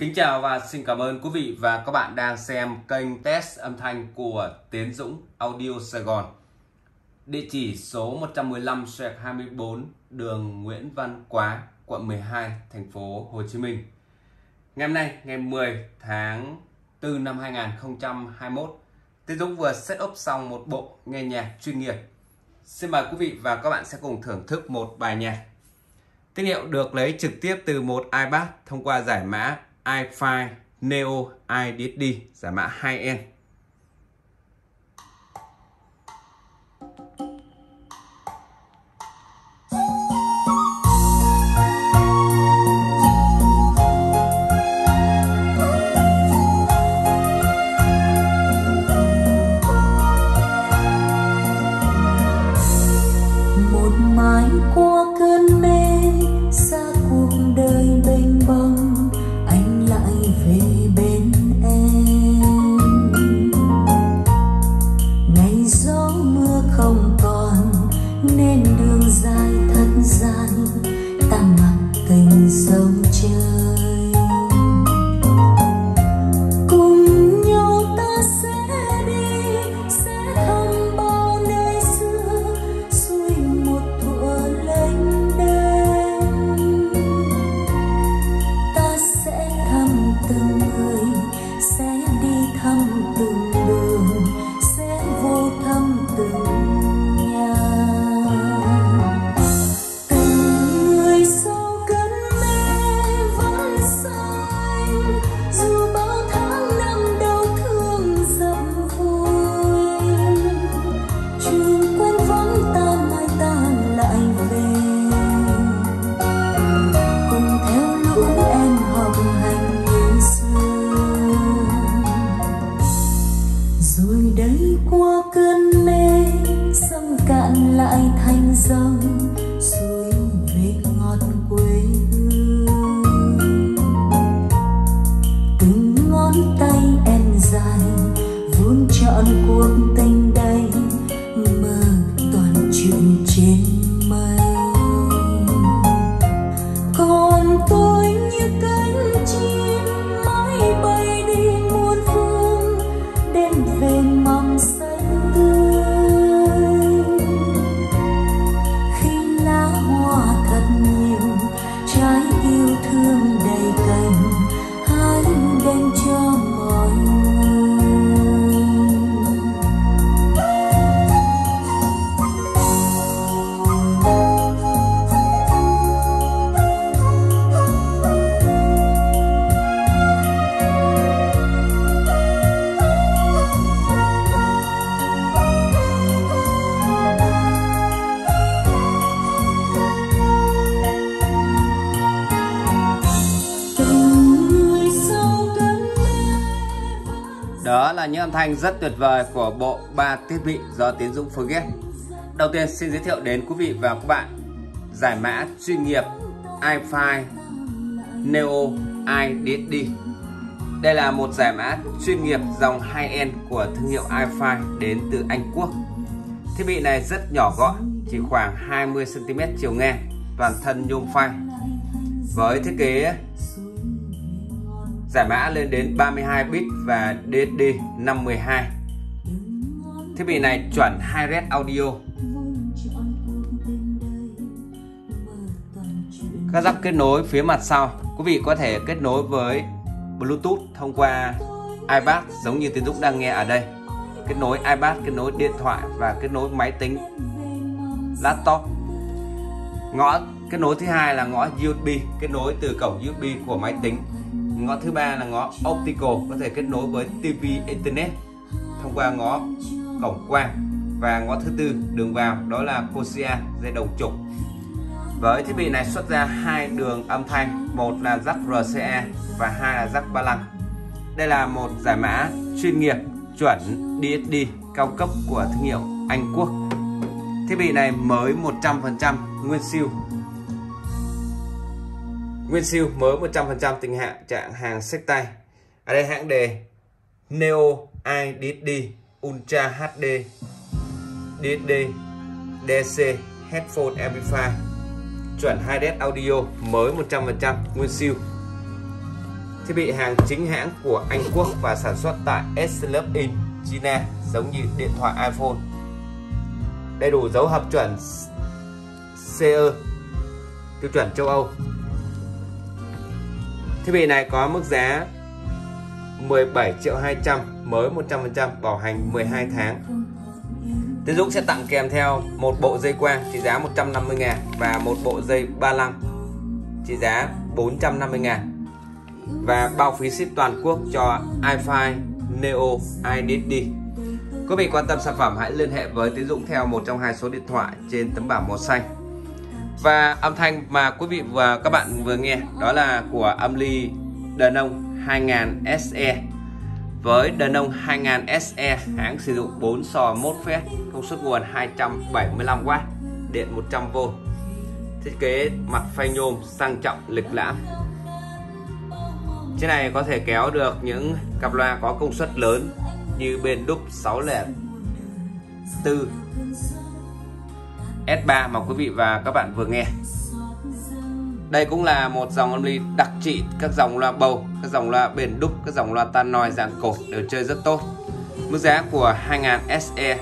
Kính chào và xin cảm ơn quý vị và các bạn đang xem kênh test âm thanh của Tiến Dũng Audio Sài Gòn. Địa chỉ số 115 24 đường Nguyễn Văn Quá, quận 12, thành phố Hồ Chí Minh. Ngày hôm nay, ngày 10 tháng 4 năm 2021, Tiến Dũng vừa set up xong một bộ nghe nhạc chuyên nghiệp. Xin mời quý vị và các bạn sẽ cùng thưởng thức một bài nhạc. Tín hiệu được lấy trực tiếp từ một iPad thông qua giải mã iFi Neo IDD giải mã 2N. Cơn mê sông cạn lại thành dòng suối về ngọt quê. Là những âm thanh rất tuyệt vời của bộ ba thiết bị do Tiến Dũng phối ghép. Đầu tiên xin giới thiệu đến quý vị và các bạn giải mã chuyên nghiệp iFi Neo IDD. Đây là một giải mã chuyên nghiệp dòng high-end của thương hiệu iFi đến từ Anh Quốc. Thiết bị này rất nhỏ gọn, chỉ khoảng 20 cm chiều ngang, toàn thân nhôm phai. Với thiết kế giải mã lên đến 32 bit và DSD 512. Thiết bị này chuẩn 2 red audio. Các rắc kết nối phía mặt sau, quý vị có thể kết nối với Bluetooth thông qua iPad giống như Tiến Dũng đang nghe ở đây. Kết nối iPad, kết nối điện thoại và kết nối máy tính laptop. Ngõ kết nối thứ hai là ngõ USB, kết nối từ cổng USB của máy tính ngõ thứ ba là ngõ optical, có thể kết nối với TV Internet thông qua ngõ cổng quang và ngõ thứ tư, đường vào, đó là Coaxial dây đồng trục. Với thiết bị này xuất ra hai đường âm thanh, một là jack RCA và hai là jack ba lăng. Đây là một giải mã chuyên nghiệp, chuẩn DSD cao cấp của thương hiệu Anh Quốc. Thiết bị này mới 100% nguyên siêu. Nguyên siêu mới 100% tình hạn trạng hàng sách tay. Ở đây hãng đề Neo IDD Ultra HD DSD DC Headphone Amplifier chuẩn 2D audio mới 100% nguyên siêu Thiết bị hàng chính hãng của Anh Quốc và sản xuất tại Eslab in China, giống như điện thoại iPhone. Đầy đủ dấu hợp chuẩn CE tiêu chuẩn châu Âu. Thiết bị này có mức giá 17 triệu 200 mới 100% bảo hành 12 tháng. Tiến Dũng sẽ tặng kèm theo một bộ dây quang trị giá 150 ngàn và một bộ dây ba lăng trị giá 450 ngàn và bao phí ship toàn quốc cho iFi Neo IDD. Quý vị quan tâm sản phẩm, hãy liên hệ với Tiến Dũng theo một trong hai số điện thoại trên tấm bảng màu xanh. Và âm thanh mà quý vị và các bạn vừa nghe đó là của âm ly Denon 2000 SE. Với Denon 2000 SE, hãng sử dụng 4 sò MOSFET, công suất nguồn 275W, điện 100V. Thiết kế mặt phay nhôm sang trọng lịch lãm. chiếc này có thể kéo được những cặp loa có công suất lớn như bên đúc 604 S3 mà quý vị và các bạn vừa nghe. Đây cũng là một dòng âm ly đặc trị các dòng loa bầu, các dòng loa bền đúc, các dòng loa tan noi dạng cột đều chơi rất tốt. Mức giá của 2000 SE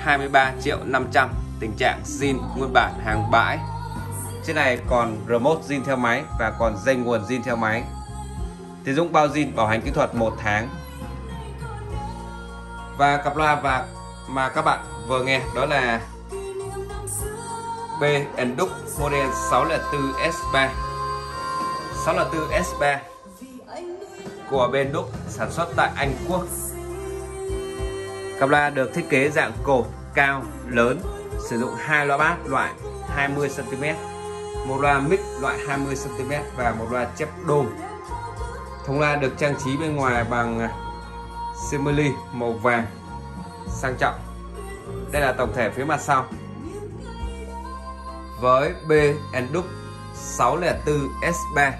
23 triệu 500 tình trạng zin nguyên bản hàng bãi. Trên này còn remote zin theo máy và còn dây nguồn zin theo máy. Thì Dũng bao zin bảo hành kỹ thuật 1 tháng. Và cặp loa và mà các bạn vừa nghe đó là B Endux model 604 S3 604 S3 của bên Đúc sản xuất tại Anh Quốc. Cặp loa được thiết kế dạng cột cao, lớn, sử dụng hai loa bass loại 20cm một loa mic loại 20cm và một loa chép đôm. Thông loa được trang trí bên ngoài bằng à, simili màu vàng, sang trọng. Đây là tổng thể phía mặt sau với B Endup 604 S3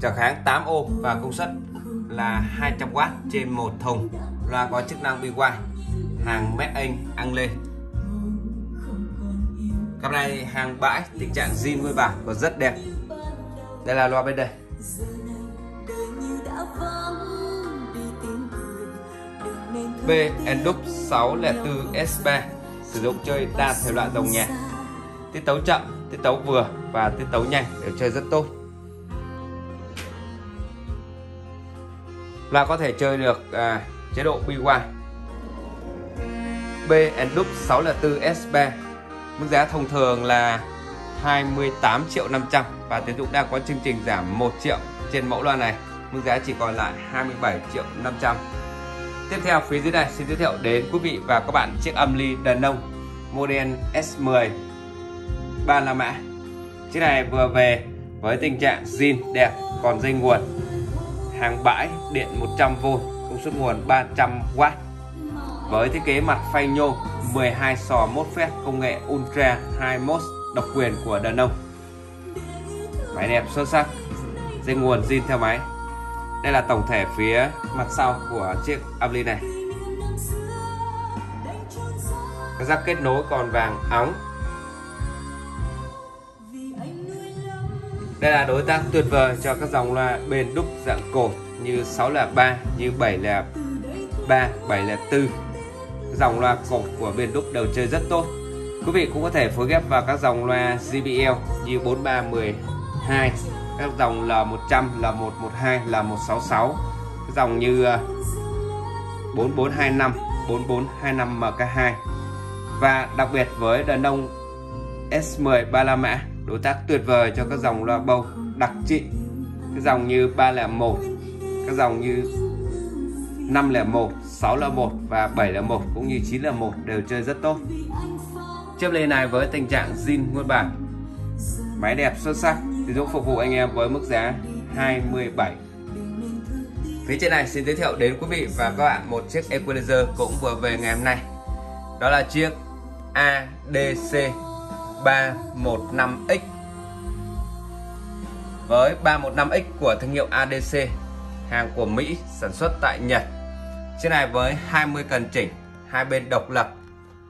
trở kháng 8 ohm và công suất là 200W trên một thùng. Loa có chức năng BY hàng Made in Anglais cặp này hàng bãi, tình trạng zin nguyên bản và rất đẹp. Đây là loa bên đây. B Endup 604 S3 sử dụng chơi đa thể loại dòng nhạc tiết tấu chậm tiết tấu vừa và tiết tấu nhanh đều chơi rất tốt. Là có thể chơi được à, chế độ BY B Endux 604 S3 mức giá thông thường là 28 triệu 500 và tiến dụng đang có chương trình giảm 1 triệu trên mẫu loa này. Mức giá chỉ còn lại 27 triệu 500 tiếp theo phía dưới này xin giới thiệu đến quý vị và các bạn chiếc âm ly Denon model S10 ba la mã. Chiếc này vừa về với tình trạng zin đẹp, còn dây nguồn. Hàng bãi điện 100V công suất nguồn 300W với thiết kế mặt phay nhôm 12 sò mốt phép, công nghệ Ultra 2 MOS độc quyền của Denon máy đẹp xuất sắc, dây nguồn zin theo máy. Đây là tổng thể phía mặt sau của chiếc Avli này. Các rắc kết nối còn vàng óng Đây là đối tác tuyệt vời cho các dòng loa bền đúc dạng cột như 6 là 3, như 7 là 3, 7 là 4. Dòng loa cột của bền đúc đều chơi rất tốt. Quý vị cũng có thể phối ghép vào các dòng loa JBL như 4312, các dòng L100, L112, L166, các dòng như 4425, 4425 MK2 và đặc biệt với đàn ông S10 ba la mã đối tác tuyệt vời cho các dòng loa bầu đặc trị. Các dòng như 301 các dòng như 501 601 và 701 cũng như 901 đều chơi rất tốt. Chiếc lê này với tình trạng zin nguyên bản. Máy đẹp xuất sắc, thì Dũng phục vụ anh em với mức giá 27 Phía trên này xin giới thiệu đến quý vị và các bạn một chiếc equalizer cũng vừa về ngày hôm nay. Đó là chiếc ADC 315X với 315X của thương hiệu ADC hàng của Mỹ sản xuất tại Nhật. Chiếc này với 20 cần chỉnh, hai bên độc lập,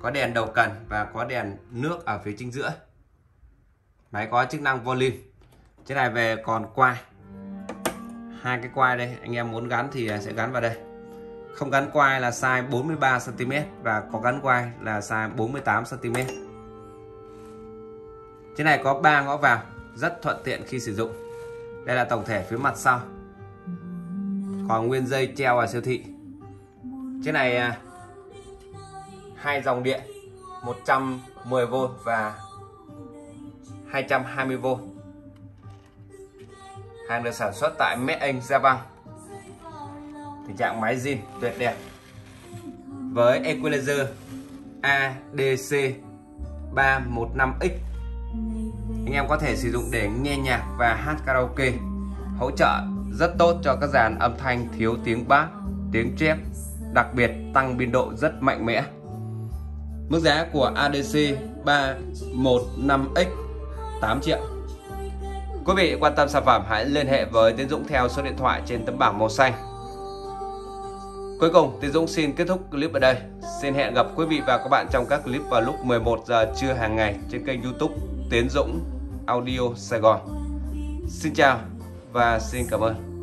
có đèn đầu cần và có đèn nước ở phía chính giữa. Máy có chức năng volume. Chiếc này về còn quai. Hai cái quai đây, anh em muốn gắn thì sẽ gắn vào đây. Không gắn quai là size 43 cm và có gắn quai là size 48 cm trên này có ba ngõ vào, rất thuận tiện khi sử dụng. Đây là tổng thể phía mặt sau. Còn nguyên dây treo ở siêu thị. Trên này à, hai dòng điện 110V và 220V hàng được sản xuất tại Made in Japan tình trạng máy zin tuyệt đẹp. Với equalizer ADC 315X anh em có thể sử dụng để nghe nhạc và hát karaoke. Hỗ trợ rất tốt cho các dàn âm thanh thiếu tiếng bass tiếng chép đặc biệt tăng biên độ rất mạnh mẽ. Mức giá của ADC 315X 8 triệu. Quý vị quan tâm sản phẩm hãy liên hệ với Tiến Dũng theo số điện thoại trên tấm bảng màu xanh. Cuối cùng, Tiến Dũng xin kết thúc clip ở đây. Xin hẹn gặp quý vị và các bạn trong các clip vào lúc 11 giờ trưa hàng ngày trên kênh YouTube Tiến Dũng. Audio Sài Gòn. Xin chào và xin cảm ơn.